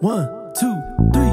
One, two, three.